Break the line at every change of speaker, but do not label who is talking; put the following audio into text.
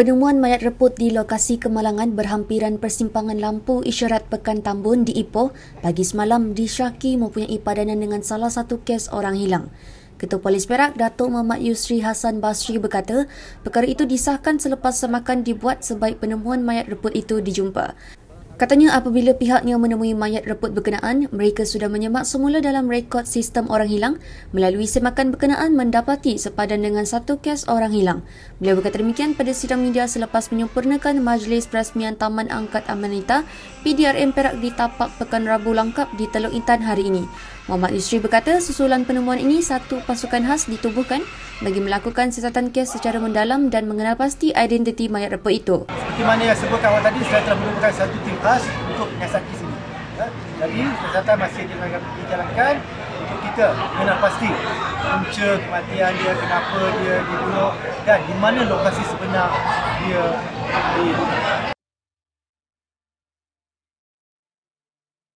Penemuan mayat reput di lokasi kemalangan berhampiran persimpangan lampu isyarat Pekan Tambun di Ipoh pagi semalam disyaki mempunyai padanan dengan salah satu kes orang hilang. Ketua Polis Perak, Datuk Muhammad Yusri Hassan Basri berkata, perkara itu disahkan selepas semakan dibuat sebaik penemuan mayat reput itu dijumpa. Katanya apabila pihaknya menemui mayat reput berkenaan, mereka sudah menyemak semula dalam rekod sistem orang hilang melalui semakan berkenaan mendapati sepadan dengan satu kes orang hilang. Beliau berkata demikian pada sidang media selepas menyempurnakan Majlis Perasmian Taman Angkat Amanita PDRM Perak di tapak Pekan Rabu Langkap di Teluk Intan hari ini. Muhammad Yusri berkata susulan penemuan ini satu pasukan khas ditubuhkan bagi melakukan siasatan kes secara mendalam dan mengenal pasti identiti mayat reput itu.
Seperti mana yang sebutkan awal tadi, saya telah menumbuhkan satu tim khas untuk menyiasati sini. Ya. Jadi, siasatan masih dijalankan untuk kita mengenal pasti punca kematian dia, kenapa dia dibunuh dan di mana lokasi sebenar dia di